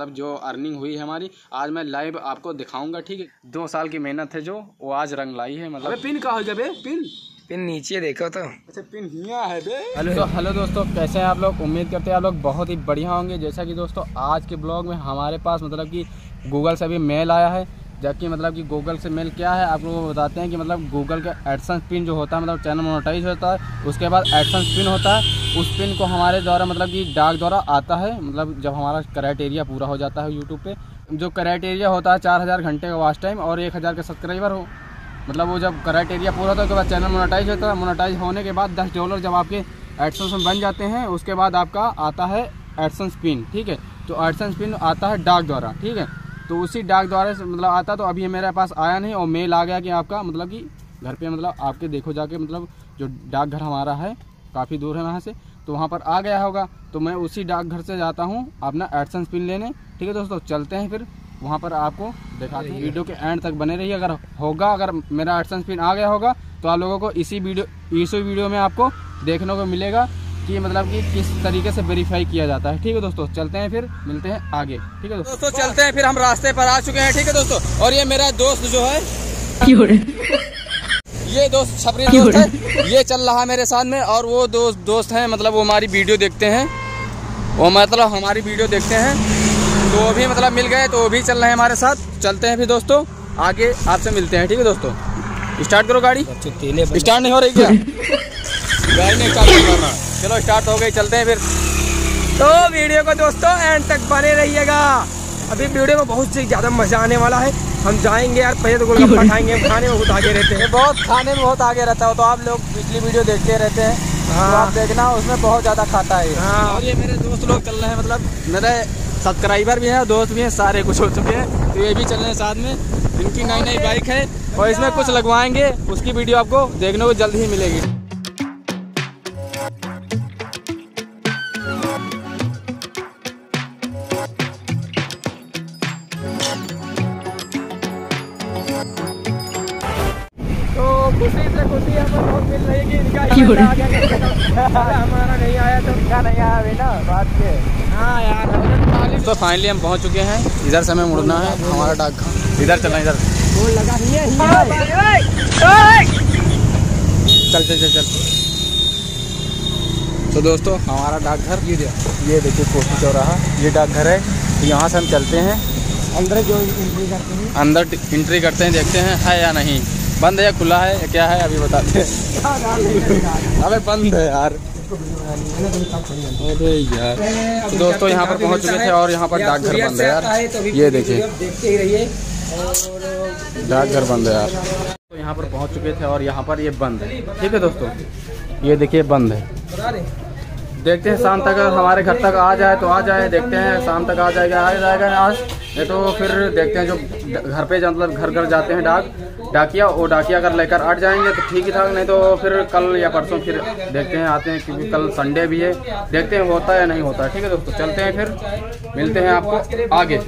मतलब जो अर्निंग हुई है हमारी आज मैं लाइव आपको दिखाऊँगा ठीक है? दो साल की मेहनत है जो वो आज रंग लाई है मतलब पिन कहा हो गया बे? पिन पिन नीचे देखो तो। अच्छा पिन हिया है बे। हेलो तो हेलो दोस्तों कैसे हैं आप लोग? उम्मीद करते हैं आप लोग बहुत ही बढ़िया होंगे। जैसा कि दोस्तों आज के ब्लॉग में हमारे पास मतलब कि गूगल से अभी मेल आया है। जबकि मतलब कि गूगल से मेल क्या है आप लोगों को बताते हैं कि मतलब गूगल का एडसन्स पिन जो होता है मतलब चैनल मोनेटाइज होता है, उसके बाद एडसन्स पिन होता है, उस पिन को हमारे द्वारा मतलब कि डाक द्वारा आता है मतलब जब हमारा क्राइटेरिया पूरा हो जाता है यूट्यूब पर जो क्राइटेरिया होता है, चार हज़ार घंटे का वाच टाइम और एक हज़ार का सब्सक्राइबर हो। मतलब वो जब क्राइटेरिया पूरा होता है, उसके बाद चैनल मोनेटाइज होता है मोनेटाइज होने के बाद दस डॉलर जब आपके एडसन्स में बन जाते हैं, उसके बाद आपका आता है एडसन्स पिन ठीक है? तो एडसन्स पिन आता है डाक द्वारा, ठीक है? तो उसी डाक द्वारा से मतलब आता तो अभी मेरे पास आया नहीं और मेल आ गया कि आपका मतलब कि घर पे मतलब आपके देखो जाके मतलब जो डाकघर हमारा है, काफ़ी दूर है वहाँ से तो वहाँ पर आ गया होगा। तो मैं उसी डाकघर से जाता हूँ अपना एडसन्स पिन लेने। ठीक है दोस्तों, चलते हैं फिर। वहाँ पर आपको दिखाते हैं। वीडियो के एंड तक बने रहिए। अगर होगा, अगर मेरा एडसन्स पिन आ गया होगा तो आप लोगों को इसी वीडियो इसी वीडियो में आपको देखने को मिलेगा। कि मतलब कि किस तरीके से वेरीफाई किया जाता है। ठीक है दोस्तों चलते हैं फिर मिलते हैं आगे। ठीक है दोस्तों? दोस्तों चलते हैं फिर हम रास्ते पर आ चुके हैं। ठीक है दोस्तों? और ये मेरा दोस्त जो है ये दोस्त छपरी दोस्त है। ये चल रहा है मेरे साथ में और वो दोस्त दोस्त हैं मतलब वो हमारी वीडियो देखते हैं। वो मतलब हमारी वीडियो देखते हैं। तो वो भी मतलब मिल गए तो वो भी चल रहे हैं हमारे साथ। चलते हैं फिर दोस्तों आगे आपसे मिलते हैं। ठीक है दोस्तों? स्टार्ट करो गाड़ी। स्टार्ट नहीं हो रही क्या? गाड़ी नहीं स्टार्ट कर रहा। चलो स्टार्ट हो गई चलते हैं फिर। तो वीडियो को दोस्तों एंड तक बने रहिएगा। अभी वीडियो में बहुत ही ज़्यादा मज़ा आने वाला है। हम जाएँगे यार पहले तो गोलगप्पा खाएँगे खाने में बहुत आगे रहते हैं। बहुत खाने में बहुत आगे रहता है तो आप लोग पिछली वीडियो देखते रहते हैं। तो हाँ। आप देखना उसमें बहुत ज़्यादा खाता है ये। हाँ। और ये मेरे दोस्त लोग चल रहे हैं मतलब मेरे सब्सक्राइबर भी हैं दोस्त भी हैं सारे कुछ हो चुके हैं। तो ये भी चल रहे हैं साथ में। इनकी नई नई बाइक है। और इसमें कुछ लगवाएँगे उसकी वीडियो आपको देखने को जल्द ही मिलेगी। खुशी से खुशी हमें बहुत मिल रही कि इनका हमारा नहीं आया तो क्या नहीं आया अभी बात के हाँ यार तो फाइनली हम पहुँच चुके हैं। इधर से हमें मुड़ना है हमारा डाक इधर चलना इधर। लगा है चल चल चल चल। तो दोस्तों हमारा डाकघर ये ये देखिए कोठी चौराहा ये डाकघर है। तो यहाँ से हम चलते हैं। अंदर जो एंट्री करते हैं। अंदर एंट्री करते हैं देखते हैं है या नहीं। बंद है या खुला है? या क्या है? अभी बताते हैं। अबे बंद है यार। अरे यार। तो दोस्तों, यहाँ पर पहुँच चुके थे और यहाँ पर डाकघर बंद है यार। ये देखिए। डाकघर बंद है यार। तो यहाँ पर पहुँच चुके थे और यहाँ पर ये बंद है। ठीक है दोस्तों? ये देखिए, बंद है। देखते हैं शाम तक हमारे घर तक आ जाए तो आ जाए। देखते हैं शाम तक आ जाएगा आ जाएगा आज। नहीं तो फिर देखते हैं जो घर पे मतलब घर घर जाते हैं डाक। डाकिया, वो डाकिया अगर लेकर हट जाएँगे तो ठीक ही था नहीं तो फिर कल या परसों फिर देखते हैं, आते हैं, क्योंकि कल संडे भी है। देखते हैं होता है या नहीं होता है, ठीक है दोस्तों, चलते हैं फिर, मिलते हैं आपको आगे।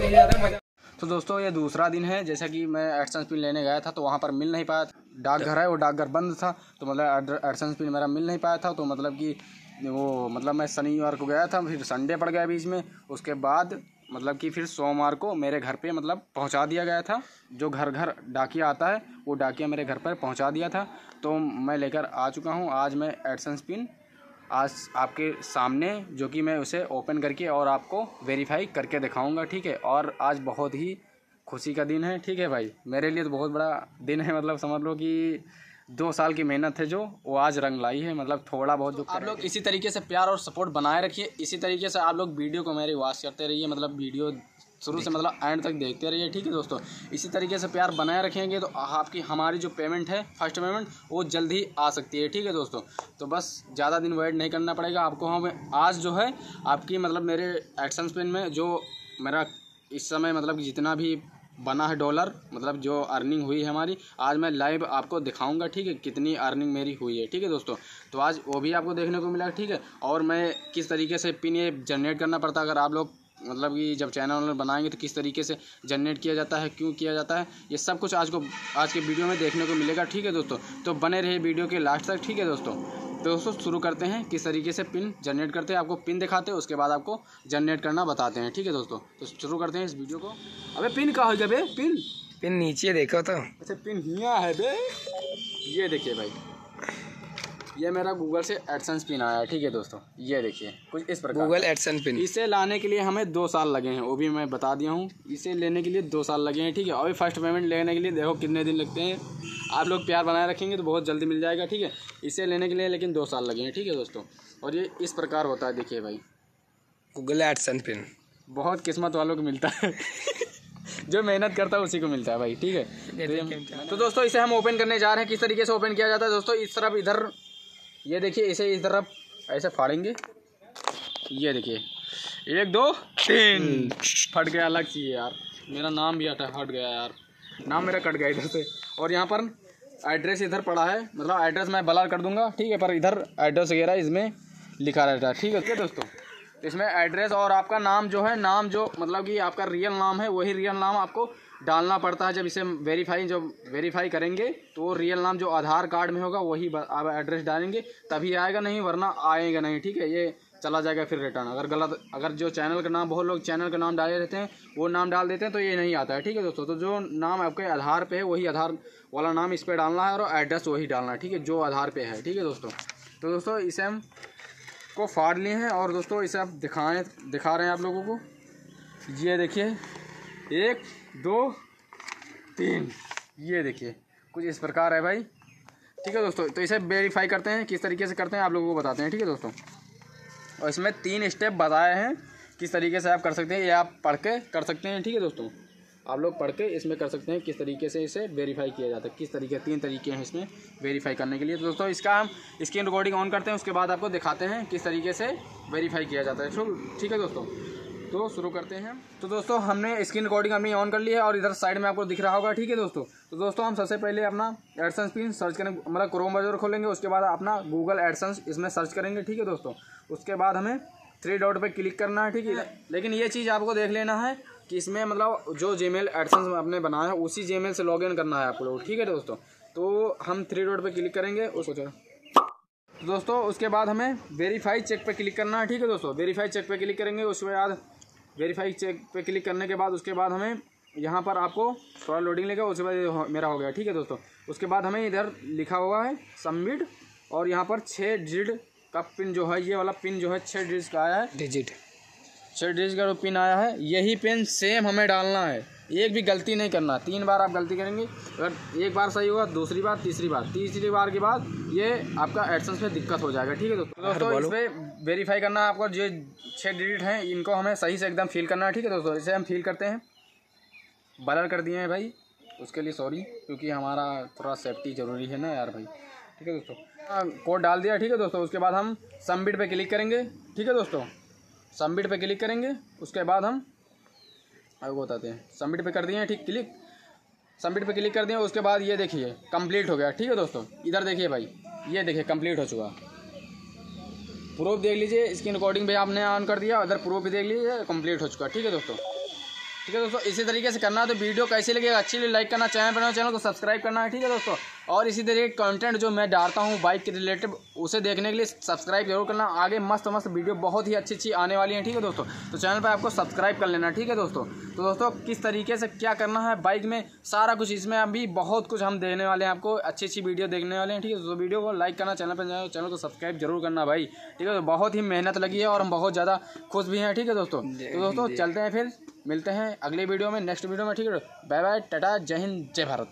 तो दोस्तों, ये दूसरा दिन है, जैसा कि मैं एडसन्स पिन लेने गया था तो वहाँ पर मिल नहीं पाया डाकघर है, वो डाकघर बंद था तो मतलब एडसन्स पिन मेरा मिल नहीं पाया था तो मतलब कि वो मतलब मैं शनिवार को गया था, फिर संडे पड़ गया बीच में, उसके बाद मतलब कि फिर सोमवार को मेरे घर पे मतलब पहुँचा दिया गया था। जो घर घर डाकिया आता है, वो डाकिया मेरे घर पर पहुँचा दिया था। तो मैं लेकर आ चुका हूँ। आज मैं एडसन्स पिन, आज आपके सामने, जो कि मैं उसे ओपन करके और आपको वेरीफाई करके दिखाऊँगा, ठीक है? और आज बहुत ही खुशी का दिन है, ठीक है भाई? मेरे लिए तो बहुत बड़ा दिन है मतलब समझ लो कि दो साल की मेहनत है जो वो आज रंग लाई है मतलब थोड़ा बहुत जो आप लोग इसी तरीके से प्यार और सपोर्ट बनाए रखिए इसी तरीके से आप लोग वीडियो को मेरी वॉच करते रहिए मतलब वीडियो शुरू से मतलब एंड तक देखते रहिए ठीक है दोस्तों? इसी तरीके से प्यार बनाए रखेंगे तो आपकी हमारी जो पेमेंट है फ़र्स्ट पेमेंट वो जल्द ही आ सकती है ठीक है दोस्तों? तो बस ज़्यादा दिन वेट नहीं करना पड़ेगा आपको हमें आज जो है आपकी मतलब मेरे एक्शन पेन में जो मेरा इस समय मतलब जितना भी बना है डॉलर मतलब जो अर्निंग हुई है हमारी, आज मैं लाइव आपको दिखाऊँगा, ठीक है, कितनी अर्निंग मेरी हुई है, ठीक है दोस्तों? तो आज वो भी आपको देखने को मिला, ठीक है? और मैं किस तरीके से पिन ये जनरेट करना पड़ता है, अगर आप लोग मतलब कि जब चैनल वानल बनाएँगे तो किस तरीके से जनरेट किया जाता है, क्यों किया जाता है, ये सब कुछ आज को, आज के वीडियो में देखने को मिलेगा, ठीक है दोस्तों? तो बने रहिए वीडियो के लास्ट तक, ठीक है दोस्तों? तो दोस्तों शुरू करते हैं। किस तरीके से पिन जनरेट करते हैं आपको पिन दिखाते हैं उसके बाद आपको जनरेट करना बताते हैं ठीक है दोस्तों? तो शुरू करते हैं इस वीडियो को। अबे पिन कहा हो गया बे? पिन? पिन नीचे देखो तो। अच्छा पिन यहाँ है बे। ये देखिए भाई। ये मेरा गूगल से एडसेंस पिन आया है ठीक है दोस्तों? ये देखिए कुछ इस प्रकार। गूगल एडसन पिन इसे लाने के लिए हमें दो साल लगे हैं वो भी मैं बता दिया हूँ। इसे लेने के लिए दो साल लगे हैं ठीक है? अभी फ़र्स्ट पेमेंट लेने के लिए देखो कितने दिन लगते हैं। आप लोग प्यार बनाए रखेंगे तो बहुत जल्दी मिल जाएगा ठीक है? इसे लेने के लिए लेकिन दो साल लगे हैं ठीक है दोस्तों? और ये इस प्रकार होता है देखिए भाई। गूगल एडसन पिन बहुत किस्मत वालों को मिलता है। जो मेहनत करता है उसी को मिलता है भाई ठीक है? तो तो दोस्तों इसे हम ओपन करने जा रहे हैं। किस तरीके से ओपन किया जाता है दोस्तों? इस तरफ़ इधर ये देखिए इसे इस तरफ़ ऐसे फाड़ेंगे। ये देखिए एक दो तीन। फट गया अलग चीज़ है यार। मेरा नाम भी हटा हट गया यार। नाम मेरा कट गया इधर से। और यहाँ पर एड्रेस इधर पड़ा है। मतलब एड्रेस मैं बलार कर दूँगा ठीक है? पर इधर एड्रेस वगैरह इसमें लिखा रहता है ठीक है? है दोस्तों इसमें एड्रेस और आपका नाम जो है नाम जो मतलब कि आपका रियल नाम है वही रियल नाम आपको डालना पड़ता है जब इसे वेरीफाई जब वेरीफाई करेंगे तो रियल नाम जो आधार कार्ड में होगा, वही आप एड्रेस डालेंगे, तभी आएगा नहीं, वरना आएगा नहीं, ठीक है? ये चला जाएगा फिर रिटर्न अगर गलत, अगर जो चैनल का नाम, बहुत लोग चैनल का नाम डाले रहते हैं, वो नाम डाल देते हैं तो ये नहीं आता है, ठीक है दोस्तों? तो जो नाम आपके आधार पे है, वही आधार वाला नाम इस पर डालना है, और एड्रेस वही डालना है, ठीक है? जो आधार पे है, ठीक है दोस्तों? तो दोस्तों, इसे हम को फाड़ लिए हैं, और दोस्तों, इसे आप दिखाएँ, दिखा रहे हैं आप लोगों को। ये देखिए एक, दो, तीन। ये देखिए, कुछ इस प्रकार है भाई। ठीक है दोस्तों तो इसे वेरीफाई करते हैं, किस तरीके से करते हैं, आप लोगों को बताते हैं, ठीक है दोस्तों? और इसमें तीन स्टेप बताए हैं, किस तरीके से आप कर सकते हैं, ये आप पढ़ के कर सकते हैं, ठीक है दोस्तों? आप लोग पढ़ के इसमें कर सकते हैं, किस तरीके से इसे वेरीफाई किया जाता है, किस तरीके, तीन तरीके हैं इसमें वेरीफाई करने के लिए। तो दोस्तों, इसका हम स्क्रीन रिकॉर्डिंग ऑन करते हैं, उसके बाद आपको दिखाते हैं किस तरीके से वेरीफाई किया जाता है। ठीक- है दोस्तों? तो शुरू करते हैं। तो दोस्तों, हमने स्क्रीन रिकॉर्डिंग अपनी ऑन कर ली है और इधर साइड में आपको दिख रहा होगा, ठीक है दोस्तों? तो दोस्तों, हम सबसे पहले अपना एडसन पिन सर्च करेंगे मतलब क्रोम ब्राउज़र खोलेंगे, उसके बाद अपना गूगल एडसन्स इसमें सर्च करेंगे, ठीक है दोस्तों? उसके बाद हमें थ्री डॉट पे क्लिक करना है, ठीक है? लेकिन ये चीज़ आपको देख लेना है कि इसमें मतलब जो जी मेल एडसन्स आपने बनाया है, उसी जी मेल से लॉग इन करना है आपको लोग, ठीक है दोस्तों? तो हम थ्री डॉट पे क्लिक करेंगे, उसको चलो दोस्तों, उसके बाद हमें वेरीफाई चेक पे क्लिक करना है, ठीक है दोस्तों? वेरीफाई चेक पे क्लिक करेंगे, उसके बाद वेरीफाई चेक पे क्लिक करने के बाद उसके बाद हमें यहाँ पर आपको थोड़ा लोडिंग लेगा उसके बाद मेरा हो गया ठीक है दोस्तों? उसके बाद हमें इधर लिखा हुआ है सबमिट और यहाँ पर छः डिजिट का पिन जो है ये वाला पिन जो है छः डिजिट का आया है। डिजिट छः डिजिट का जो पिन आया है यही पिन सेम हमें डालना है। एक भी गलती नहीं करना। तीन बार आप गलती करेंगे अगर एक बार सही हुआ दूसरी बार तीसरी बार। तीसरी बार के बाद ये आपका एडसेंस में दिक्कत हो जाएगा ठीक है दोस्तों? दोस्तों इस पर वेरीफाई करना है आपको जो छः डिजिट हैं इनको हमें सही से एकदम फील करना है ठीक है दोस्तों? इसे हम फील करते हैं। बलर कर दिए हैं भाई। उसके लिए सॉरी क्योंकि हमारा थोड़ा सेफ्टी ज़रूरी है ना यार भाई। ठीक है दोस्तों? कोड डाल दिया ठीक है दोस्तों? उसके बाद हम सबमिट पे क्लिक करेंगे ठीक है दोस्तों? सबमिट पे क्लिक करेंगे उसके बाद हम आपको बताते हैं। सबमिट पे कर दिए ठीक क्लिक सबमिट पे क्लिक कर दिए, उसके बाद ये देखिए कंप्लीट हो गया। ठीक है दोस्तों? इधर देखिए भाई, ये देखिए कंप्लीट हो चुका। प्रूफ देख लीजिए इसकी रिकॉर्डिंग भी आपने ऑन कर दिया उधर प्रूफ भी देख लीजिए कंप्लीट हो चुका। ठीक है दोस्तों? ठीक है दोस्तों इसी तरीके से करना है तो वीडियो कैसी लगी अच्छी लगी लाइक करना चैनल बनाओ चैनल को सब्सक्राइब करना है ठीक है दोस्तों? और इसी तरीके के कंटेंट जो मैं डालता हूँ बाइक के रिलेटेड उसे देखने के लिए सब्सक्राइब ज़रूर करना। आगे मस्त मस्त वीडियो बहुत ही अच्छी अच्छी आने वाली है ठीक है दोस्तों? तो चैनल पर आपको सब्सक्राइब कर लेना ठीक है दोस्तों? तो दोस्तों किस तरीके से क्या करना है बाइक में सारा कुछ इसमें अभी बहुत कुछ हम देने वाले हैं आपको अच्छी अच्छी वीडियो देखने वाले हैं ठीक है तो वीडियो को लाइक करना चैनल पर चैनल को सब्सक्राइब ज़रूर करना भाई ठीक है तो बहुत ही मेहनत लगी है और हम बहुत ज़्यादा खुश भी हैं ठीक है दोस्तों? तो दोस्तों चलते हैं फिर। मिलते हैं अगले वीडियो में नेक्स्ट वीडियो में, ठीक है? बाय बाय टाटा जय हिंद जय भारत